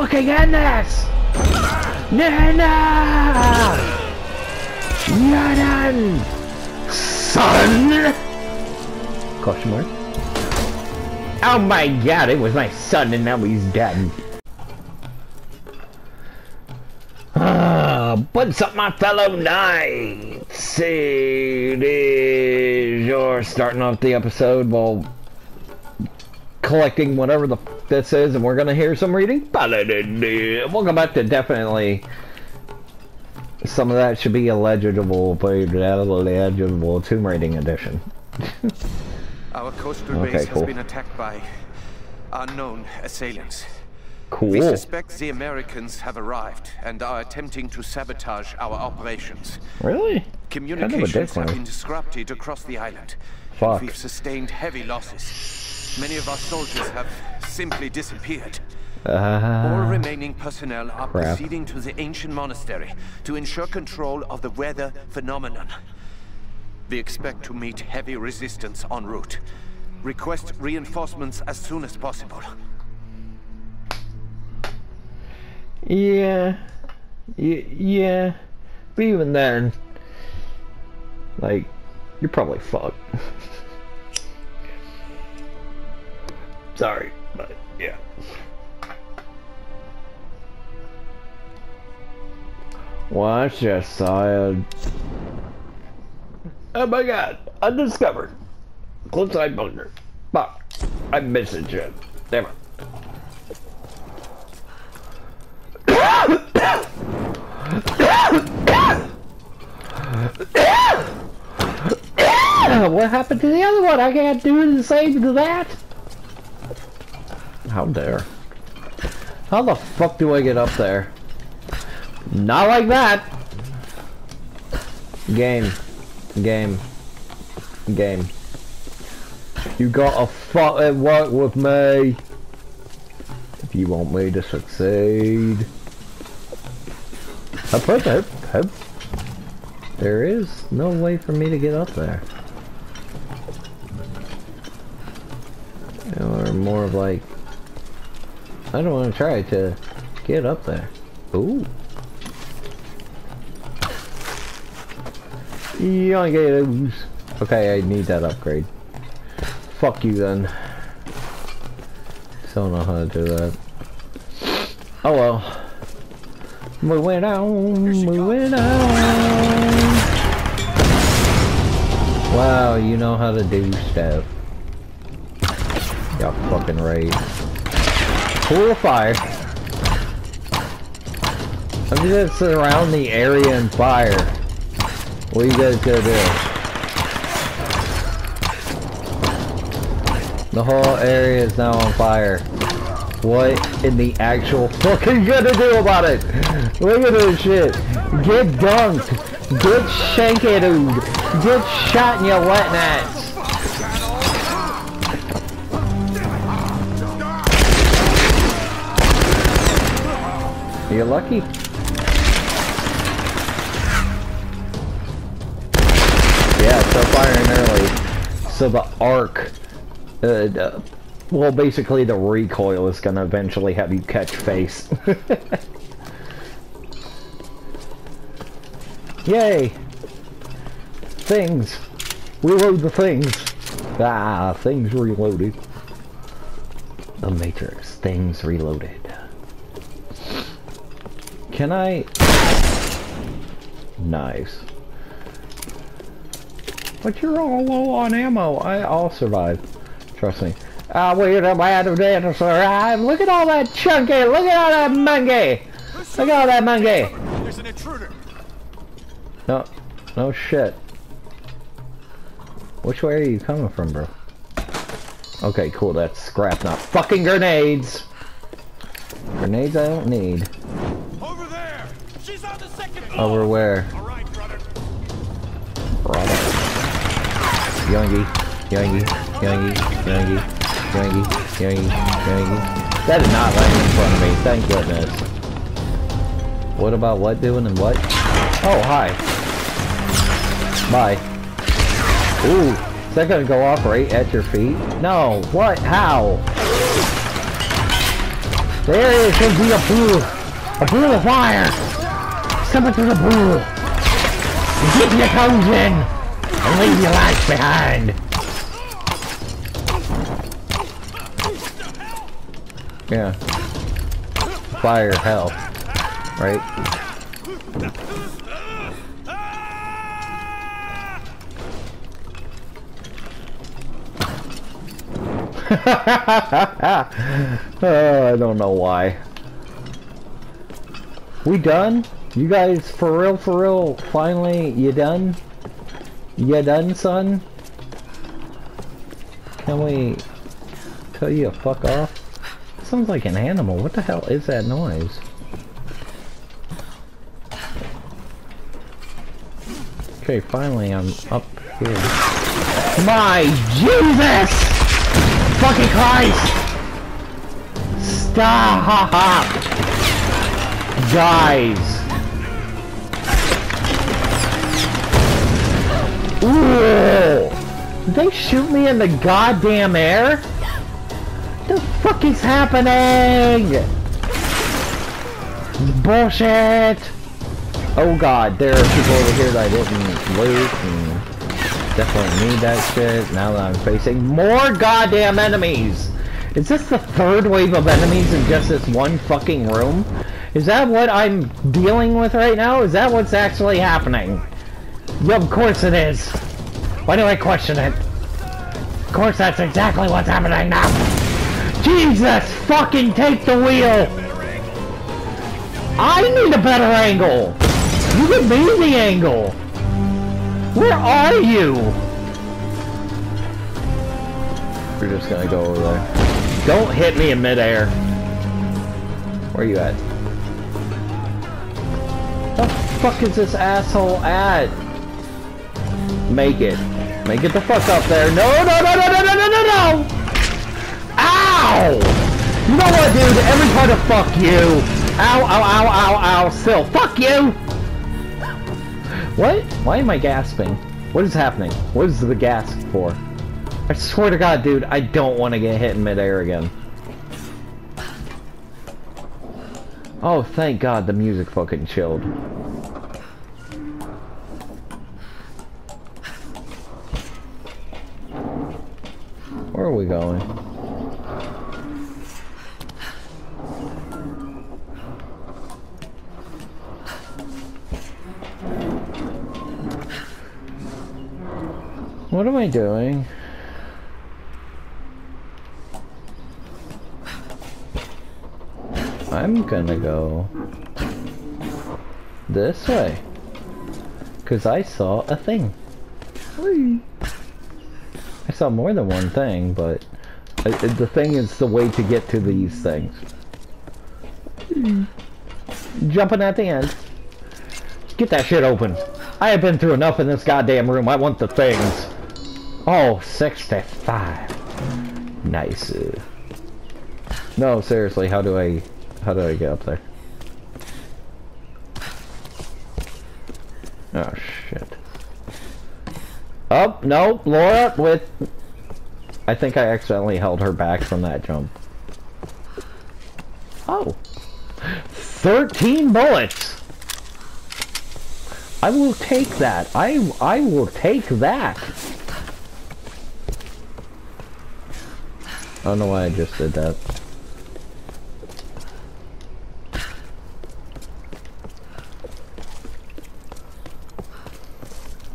fucking end this! Nana! Yadan! Son! Question mark. Oh my god, it was my son and now he's dead. Ah, what's up my fellow knights? It is you're starting off the episode while collecting whatever the this is and we're gonna hear some reading. Welcome back to definitely some of that should be illegible, but illegible Tomb Raiding edition. Our coastal Okay, base cool. has been attacked by unknown assailants. Cool. We suspect the Americans have arrived and are attempting to sabotage our operations. Really? Communications have been disrupted across the island. Fuck. We've sustained heavy losses. Many of our soldiers have simply disappeared. All Uh, remaining personnel are crap. proceeding to the ancient monastery to ensure control of the weather phenomenon. We expect to meet heavy resistance en route. Request reinforcements as soon as possible. yeah. Y yeah. But even then, like, you're probably fucked. Sorry, Well, that's just sad. Oh my god, undiscovered. Cliffside bunker. Fuck. I'm missing shit. Damn it. what happened to the other one? I can't do the same to that. How dare. How the fuck do I get up there? Not like that. Game. Game. Game. You gotta fucking work with me. If you want me to succeed. I put that. There is no way for me to get up there. Or more of like, I don't want to try to get up there. Ooh. Yoinkos. Okay, I need that upgrade. Fuck you then. Still don't know how to do that. Oh well. Moving on, moving on. Wow, you know how to do stuff. Yeah, fucking right. Pool of fire. I'm just surround the area in fire. What you guys gonna do? The whole area is now on fire. What in the actual fuck are you gonna do about it? Look at this shit. Get dunked. Get shankadooed. Get shot in your wet nuts. You're lucky. So the arc, uh, well, basically the recoil is gonna eventually have you catch face. Yay! Things! Reload the things! Ah, things reloaded. The Matrix, things reloaded. Can I... Nice. But you're all low on ammo. I, I'll survive. Trust me. Ah, we're the man of death to survive. Look at all that chunky. Look at all that monkey. Look at all that monkey. There's an intruder. No, no shit. Which way are you coming from, bro? Okay, cool. That's scrap, not fucking grenades. Grenades I don't need. Over there. She's on the second floor. Over where? Yoingy, yoingy, yoingy, yoingy, yoingy, yoingy. That did not land in front of me, thank goodness. What about what doing and what? Oh, hi. Bye. Ooh, is that gonna go off right at your feet? No, what? How? There is to be a pool. A pool of fire. Step into the pool. Dip your toes in. And leave your life behind. Yeah. Fire, hell. Right? oh, I don't know why. We done? You guys, for real, for real, finally, you done? You done, son? Can we tell you to fuck off? Sounds like an animal. What the hell is that noise? Okay, finally I'm up here. My Jesus! Fucking Christ! Stop! Guys! Ooh! Did they shoot me in the goddamn air? The fuck is happening? Bullshit! Oh god, there are people over here that I didn't loot and definitely need that shit now that I'm facing more goddamn enemies! Is this the third wave of enemies in just this one fucking room? Is that what I'm dealing with right now? Is that what's actually happening? Yeah, of course it is. Why do I question it? Of course that's exactly what's happening now. Jesus fucking take the wheel! I need a better angle! You give me the angle! Where are you? We're just gonna go over there. Don't hit me in midair. Where are you at? What the fuck is this asshole at? Make it. Make it the fuck up there. No, no, no, no, no, no, no, no, no! Ow! You know what, dude? Every part of fuck you. Ow, ow, ow, ow, ow. Still, fuck you! What? Why am I gasping? What is happening? What is the gasp for? I swear to god, dude, I don't want to get hit in midair again. Oh, thank god the music fucking chilled. We going? What am I doing? I'm gonna go this way. Cause I saw a thing. Saw more than one thing, but the thing is the way to get to these things. Jumping at the end. Get that shit open. I have been through enough in this goddamn room. I want the things. Oh, 65. Nice. No, seriously, how do I... How do I get up there? Oh, shit. Oh, no, Laura with... I think I accidentally held her back from that jump. Oh. 13 bullets! I will take that. I I will take that. I don't know why I just did that.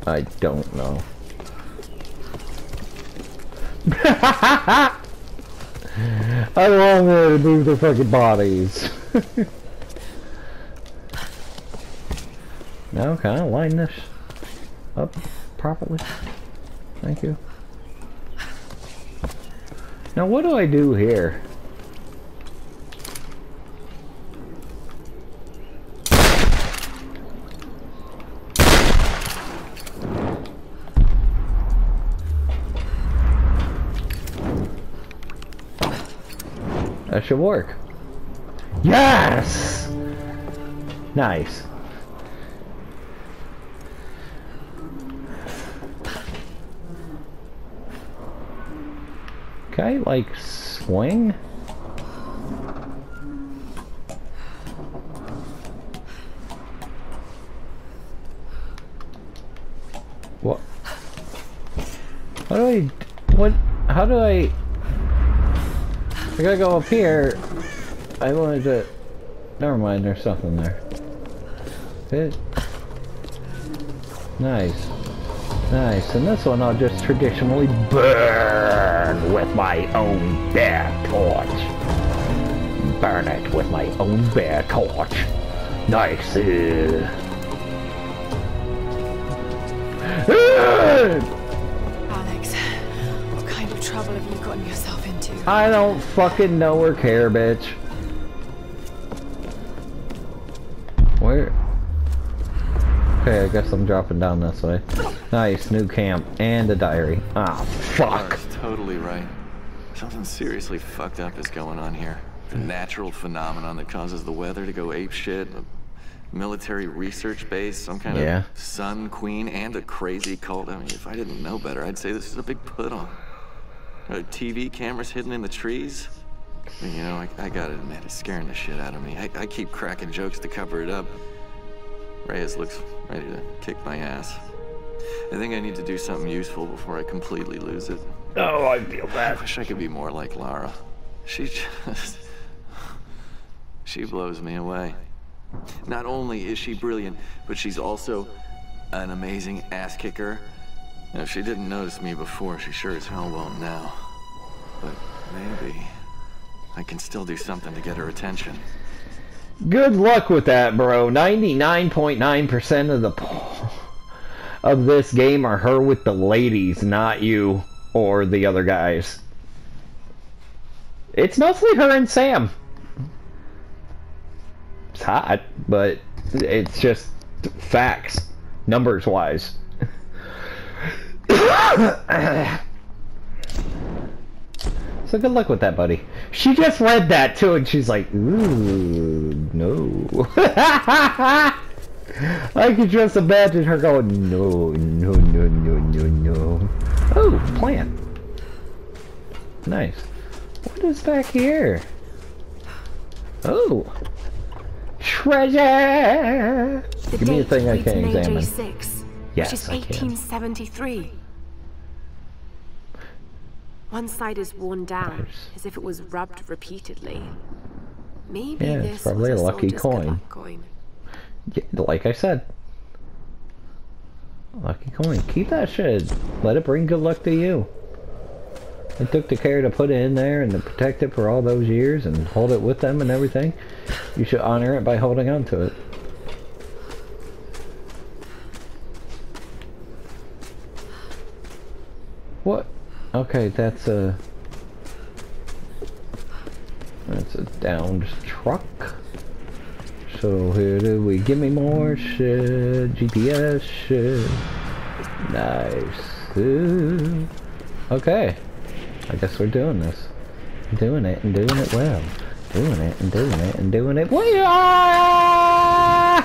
I don't know. I want to move their fucking bodies. now can I line this up properly? Thank you. Now what do I do here? Should work. Yes! Nice. Can I, like, swing? What? How do I... What? How do I gotta go up here. I wanted to... Never mind, there's something there. It... Nice. Nice, and this one I'll just traditionally burn with my own bear torch. Burn it with my own bear torch. Nice. Uh. Alex, what kind of trouble have you gotten yourself? I don't fucking know or care, bitch. Where? Okay, I guess I'm dropping down this way. Nice, new camp and a diary. Ah, fuck. Laura's totally right. Something seriously fucked up is going on here. The natural phenomenon that causes the weather to go ape shit. A military research base, some kind Yeah. of sun queen, and a crazy cult. I mean, if I didn't know better, I'd say this is a big put on. Uh, TV cameras hidden in the trees. You know, I, I gotta admit, it's scaring the shit out of me. I, I keep cracking jokes to cover it up. Reyes looks ready to kick my ass. I think I need to do something useful before I completely lose it. Oh, I feel bad. I wish I could be more like Lara. She just. She blows me away. Not only is she brilliant, but she's also an amazing ass kicker. If she didn't notice me before, she sure as hell won't now. But maybe I can still do something to get her attention. Good luck with that, bro. 99.9% of the of this game are her with the ladies, not you or the other guys. It's mostly her and Sam. It's hot, but it's just facts, numbers wise. So good luck with that, buddy. She just read that too, and she's like, "Ooh, no." I could just imagine her going, "No, no, no, no, no, no." Oh, plant. Nice. What is back here? Oh, treasure. The Give me a thing I can in examine. AJ6, Yes, which is I can. 1873. One side is worn down, as if it was rubbed repeatedly. Maybe Yeah, it's this probably was a lucky coin. coin. Yeah, like I said. Lucky coin. Keep that shit. Let it bring good luck to you. They took the care to put it in there and to protect it for all those years and hold it with them and everything. You should honor it by holding on to it. What? Okay, that's a... That's a downed truck. So here do we give me more shit, GPS shit. Nice. Okay. I guess we're doing this. Doing it and doing it well. Doing it and doing it and doing it well.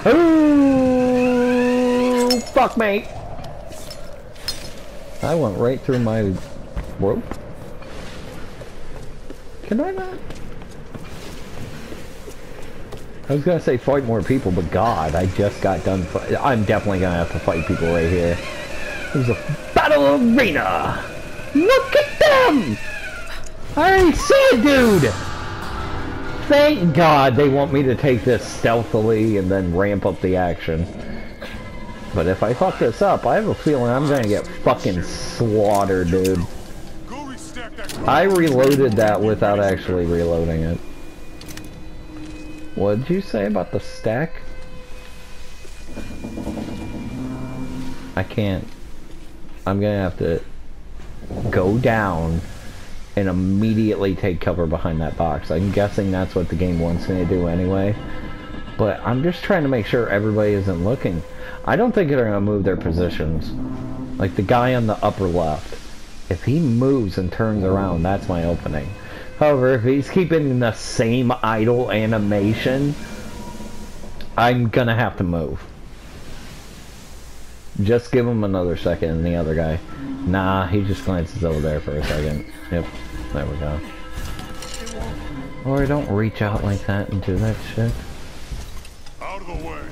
Ooh, fuck me. I went right through my rope. Can I not? I was gonna say fight more people, but God, I just got done. I'm definitely gonna have to fight people right here. There's a battle arena. Look at them! I already see a dude. Thank God they want me to take this stealthily and then ramp up the action. But if I fuck this up, I have a feeling I'm gonna get fucking slaughtered, dude. I reloaded that without actually reloading it. What did you say about the stack? I can't. I'm gonna have to go down and immediately take cover behind that box. I'm guessing that's what the game wants me to do anyway. But I'm just trying to make sure everybody isn't looking. I don't think they're gonna move their positions. Like the guy on the upper left. If he moves and turns around, that's my opening. However, if he's keeping the same idle animation, I'm gonna have to move. Just give him another second and the other guy. Nah, he just glances over there for a second. Yep, there we go. Or don't reach out like that and do that shit. Out of the way.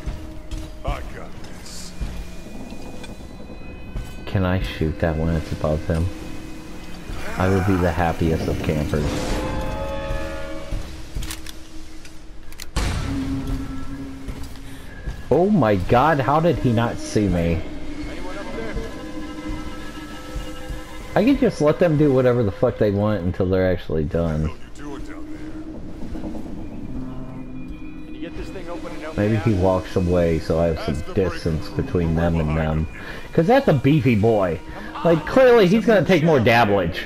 I got this. Can I shoot that when it's above him? I would be the happiest of campers. Oh my god, how did he not see me? I can just let them do whatever the fuck they want until they're actually done. Maybe he walks away so I have some distance between them and them. Cause that's a beefy boy. Like clearly he's gonna take more dabblage.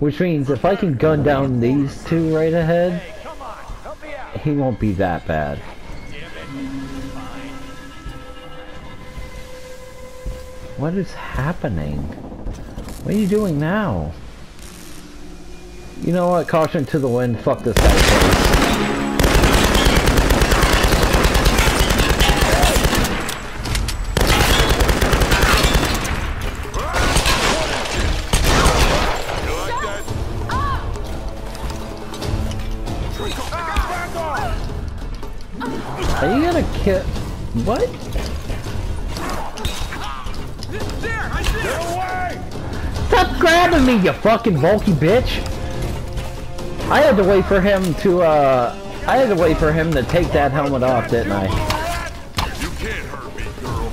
Which means if I can gun down these two right ahead, Hey, come on, help me out. he won't be that bad. Damn it. Fine. What is happening? What are you doing now? You know what? Caution to the wind. Fuck this guy. What? Get away! Stop grabbing me, you fucking bulky bitch! I had to wait for him to, uh... I had to wait for him to take that helmet off, didn't I? You can't hurt me, girl.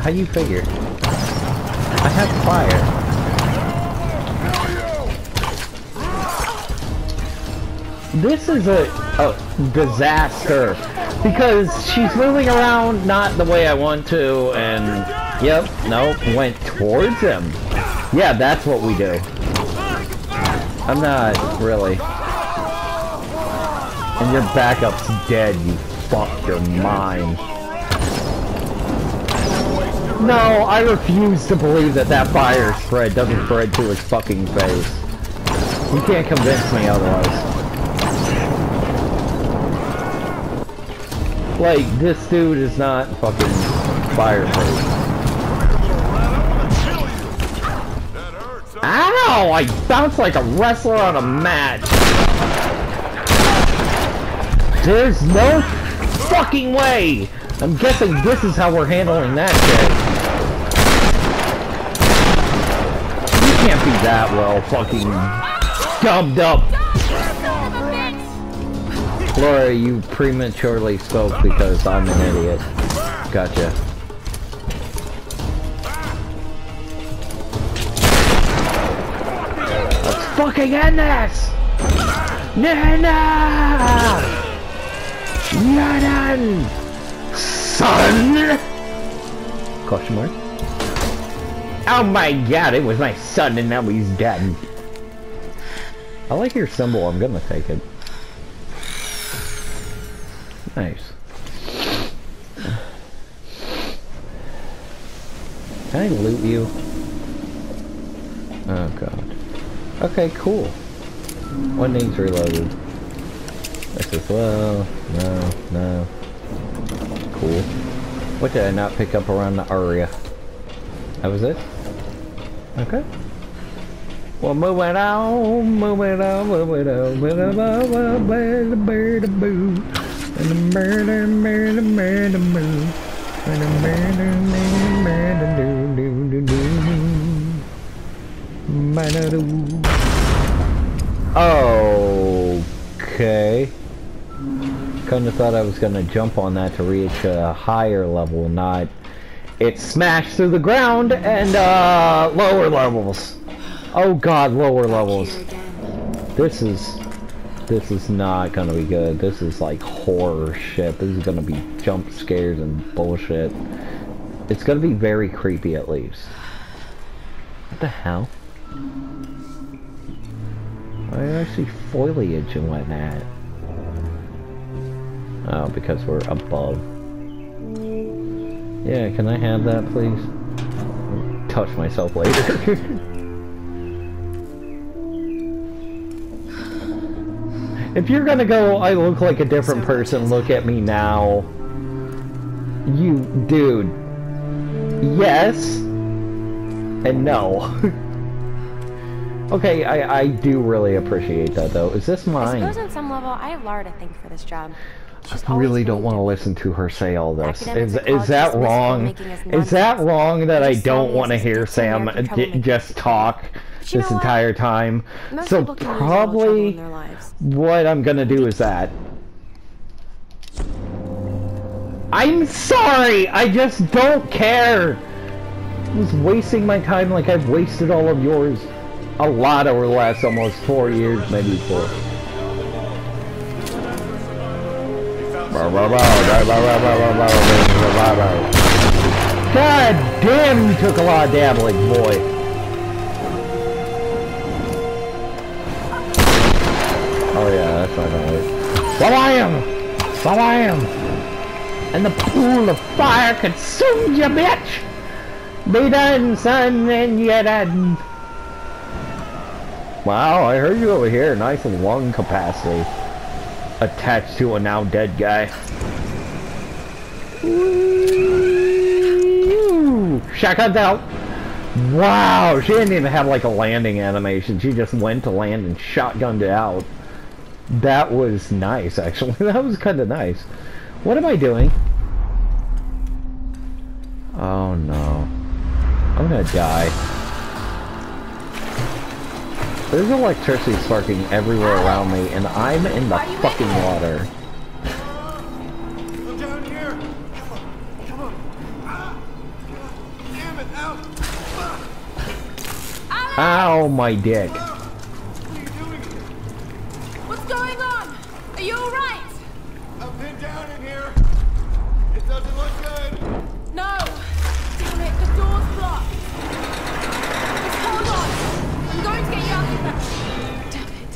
How you figure? I have fire. This is a, a disaster because she's moving around not the way I want to, and yep, nope, went towards him. Yeah, that's what we do. I'm not really. And your backup's dead. You fuck your mind. No, I refuse to believe that that fire spread doesn't spread to his fucking face. You can't convince me otherwise. Like, this dude is not fucking fireproof. Ow! I bounced like a wrestler on a mat. There's no fucking way! I'm guessing this is how we're handling that shit. You can't be that well fucking gummed up. Laura, you prematurely spoke because I'm an idiot. Gotcha. Let's fucking end this! Nana! Nana! Son! Question mark? Oh my god, it was my son and now he's dead. I like your symbol, I'm gonna take it. Nice. Can I loot you? Oh god. Okay, cool. One needs reloaded. This as well. No, no. Cool. What did I not pick up around the area? That was it? Okay. Well, moving on, moving on, moving on, moving on, moving on, bird a boo. Murder, murder, murder, the murder, murder, murder, do, do, do, do. Manadoo. Okay. Kinda thought I was gonna jump on that to reach a higher level, not it smashed through the ground and uh lower levels. Oh god, lower levels. This is this is not gonna be good. This is like horror shit. This is gonna be jump scares and bullshit. It's gonna be very creepy at least. What the hell? I see foliage and whatnot. Oh, because we're above. Yeah, can I have that please? Touch myself later. If you're gonna go, I look like a different person, look at me now. You, dude. Yes. And no. okay, I, I do really appreciate that though. Is this I mine? suppose on some level, I have Lara to thank for this job. She's I really don't want to listen to her say all this. Is, is that wrong? Is that wrong that I don't want to hear Sam just talk? You this entire time. Most so people can use a little trouble probably in their lives. what I'm gonna do is that. I'm sorry. I just don't care. I was wasting my time like I've wasted all of yours. A lot over the last almost four years, maybe four. God damn, you took a lot of dabbling, boy. So I am! So I am! And the pool of fire consumed you, bitch! Be done, son, and you're done. Wow, I heard you over here. Nice lung capacity. Attached to a now dead guy. Ooh, shotguns out. Wow, she didn't even have like a landing animation. She just went to land and shotgunned it out. That was nice, actually. That was kind of nice. What am I doing? Oh no. I'm gonna die. There's electricity sparking everywhere around me, and I'm in the fucking water. I'm down here. Come on. Ah. Damn it, out. Ow, my dick. Going on? Are you alright? I'm pinned down in here. It doesn't look good. No! Damn it, the door's blocked! Just hold on! I'm going to get you out of there! Damn it.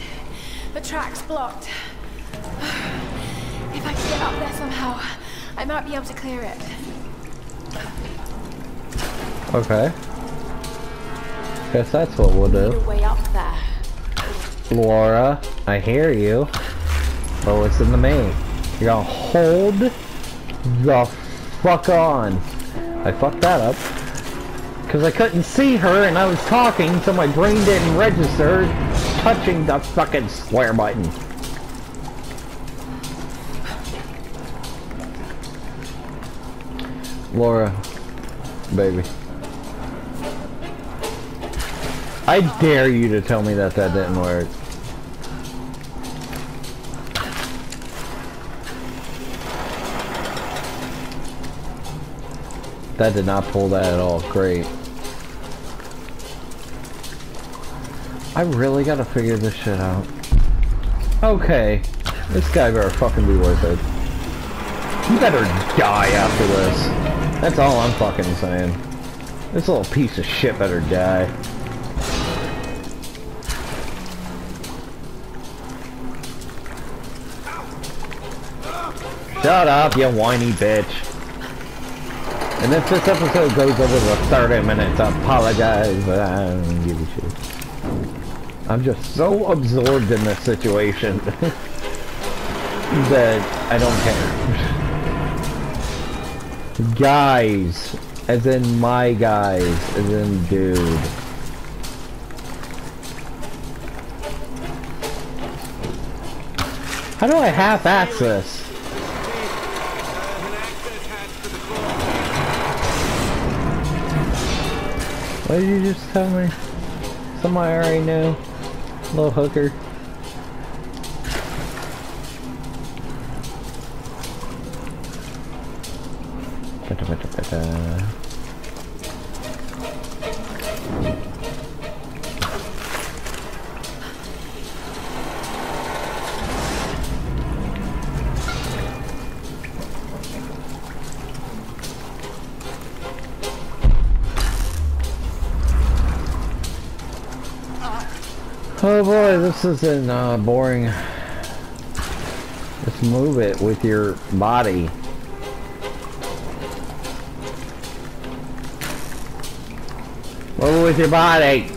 The track's blocked. If I can get up there somehow, I might be able to clear it. Okay. Guess that's what we'll do. Your way up there. Laura, I hear you. But in the main. You're gonna hold the fuck on. I fucked that up. Because I couldn't see her and I was talking, so my brain didn't register touching the fucking square button. Laura, baby. I dare you to tell me that that didn't work. That did not pull that at all. Great. I really gotta figure this shit out. Okay. This guy better fucking be worth it. He better die after this. That's all I'm fucking saying. This little piece of shit better die. Shut up, you whiny bitch. And if this episode goes over the 30 minutes, I apologize, but I don't give a shit. I'm just so absorbed in this situation that I don't care. guys, as in my guys, as in dude. How do I half-ass this? What did you just tell me? Somebody I already knew. Little hooker. This isn't uh, boring. Just move it with your body. Move with your body.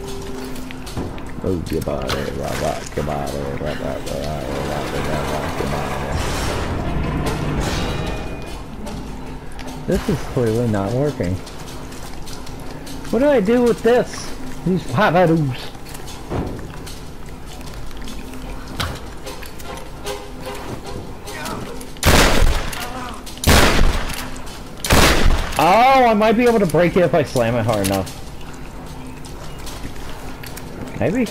Move your body. Your body. Your body. This is clearly not working. What do I do with this? These papadoos. I might be able to break it if I slam it hard enough. Maybe?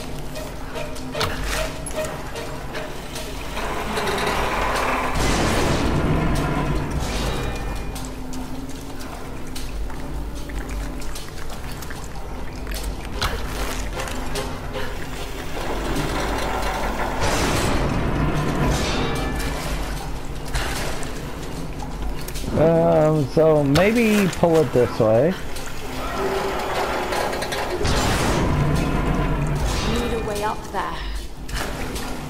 Um, so maybe pull it this way. Need a way up there.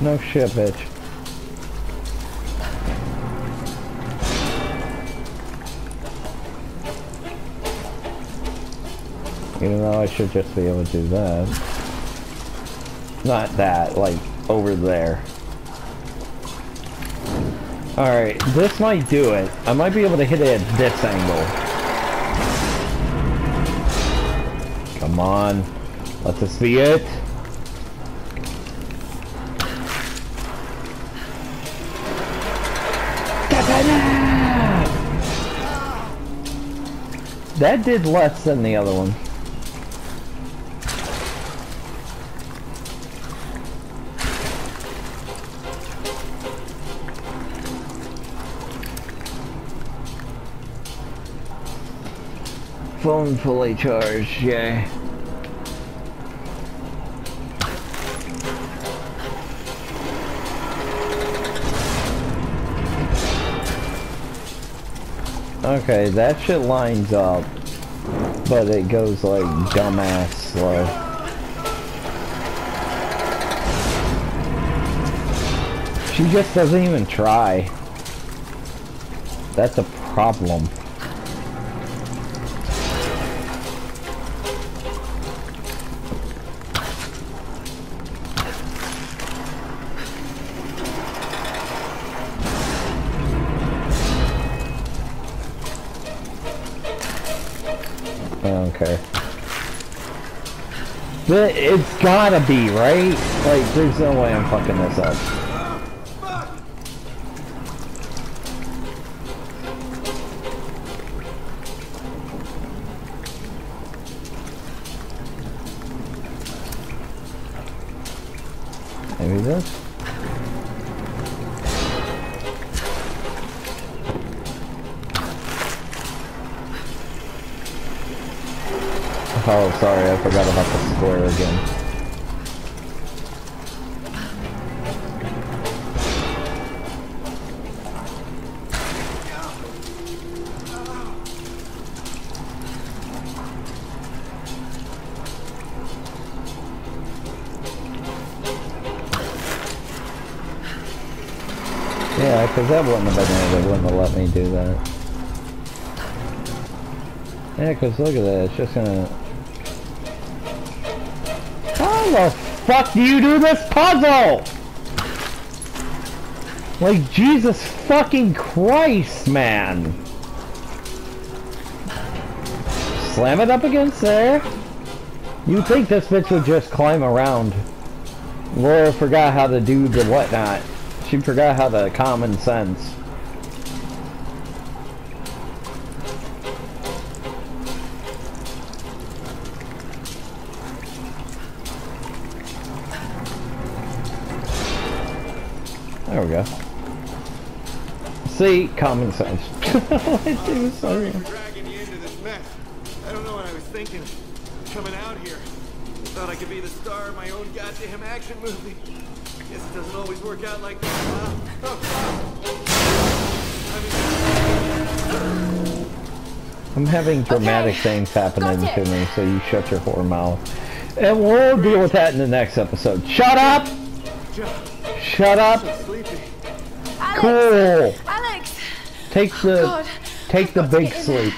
No shit, bitch. Even though I should just be able to do that. Not that, like, over there. Alright, this might do it. I might be able to hit it at this angle. Come on. Let this be it. That did less than the other one. Phone fully charged, yeah. Okay, that shit lines up, but it goes like dumbass slow. She just doesn't even try. That's a problem. Gotta be, right? Like, there's no way I'm fucking this up. Maybe this? Oh, sorry, I forgot about the square again. Because that wouldn't have been it. It wouldn't have let me do that. Yeah, because look at that. It's just gonna... How the fuck do you do this puzzle? Like, Jesus fucking Christ, man. Slam it up against there. You think this bitch would just climb around. Laura forgot how to do the whatnot. She forgot how to common sense. There we go. See, common sense. Dude, sorry. dragging you into this mess. I don't know what I was thinking. Coming out here. Thought I could be the star of my own goddamn action movie. Guess it doesn't always work out like that. huh? I'm having dramatic Okay. things happening Got to me, so you shut your whore mouth. And we'll deal with that in the next episode. Shut up! Shut up! Alex! Cool! Alex! Take oh, the God. take the I've got to big get in there. sleep.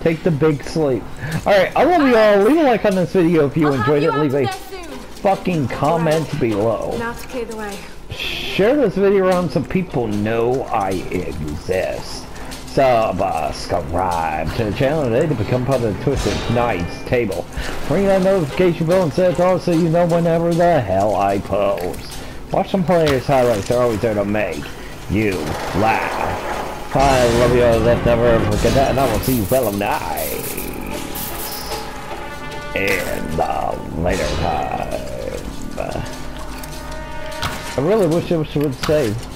Take the big sleep. Alright, I love you all. Leave a like on this video if you I'll enjoyed it. Leave a there soon. Fucking comment below. Now to clear the way. Share this video around so people know I exist. Subscribe to the channel today to become part of the Twisted Knights table. Ring that notification bell and set it on so you know whenever the hell I post. Watch some players highlights, they're always there to make you laugh. I love you all, that never ever forget that, and I will see you fellow knights in the later time. I really wish it would save.